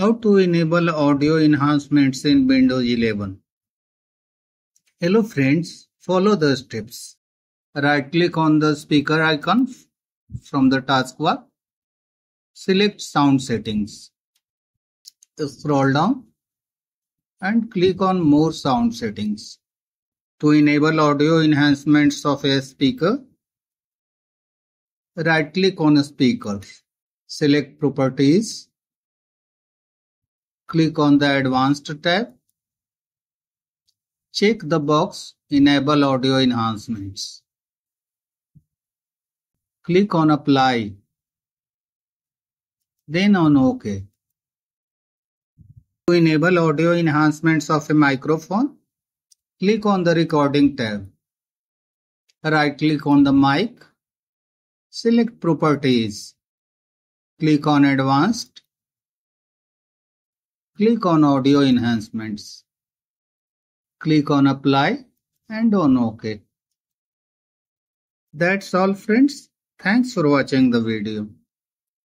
How to enable audio enhancements in Windows 11. Hello friends, follow the steps. Right click on the speaker icon from the taskbar. Select sound settings. Scroll down and click on more sound settings. To enable audio enhancements of a speaker, right click on speaker. Select properties Click on the Advanced tab. Check the box Enable Audio Enhancements. Click on Apply. Then on OK. To enable audio enhancements of a microphone, click on the Recording tab. Right click on the mic. Select Properties. Click on Advanced Click on Audio Enhancements. Click on Apply and on OK. That's all friends. Thanks for watching the video.